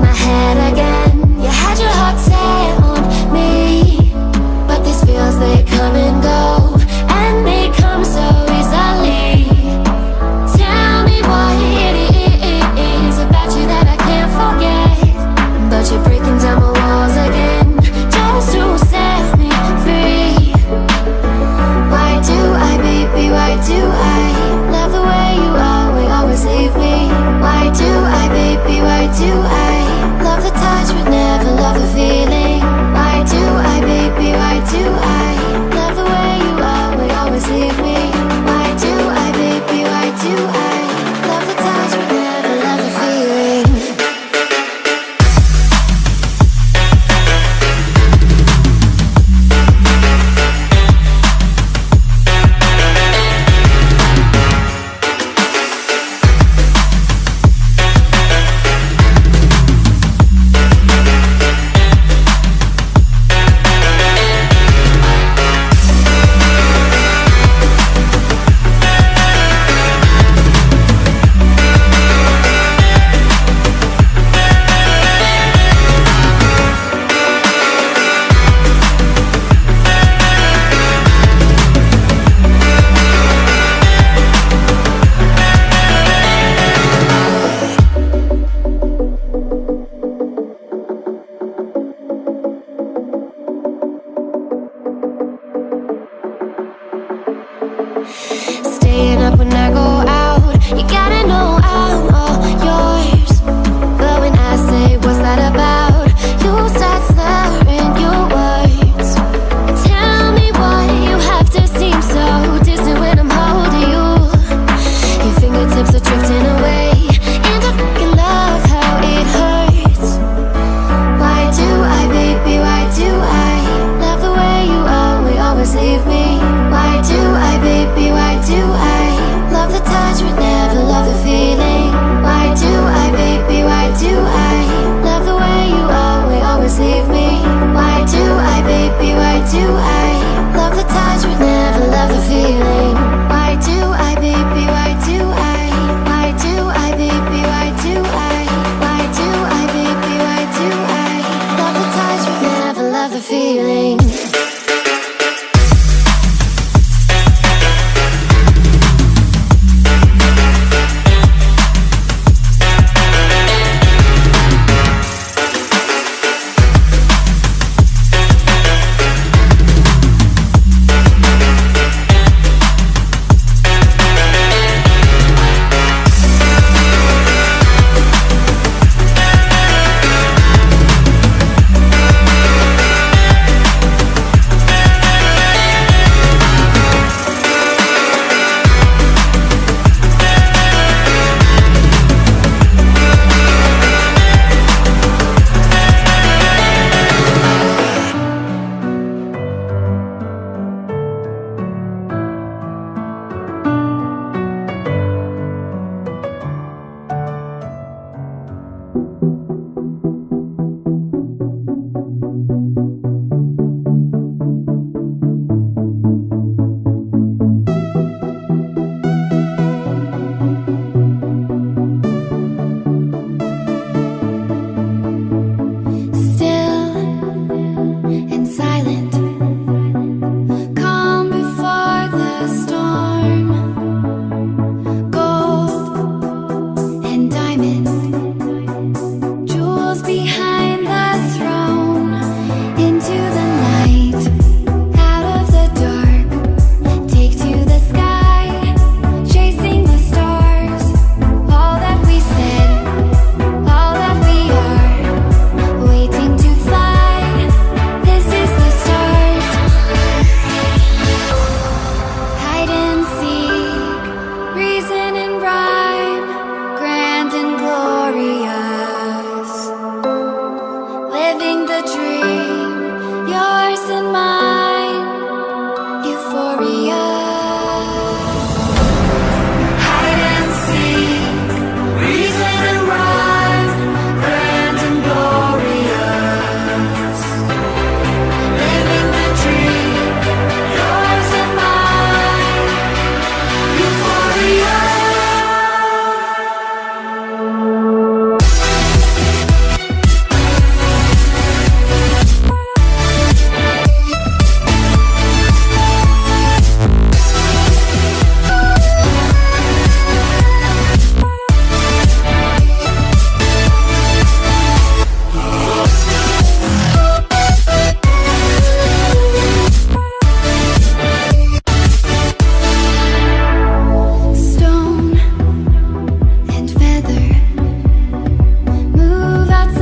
my head again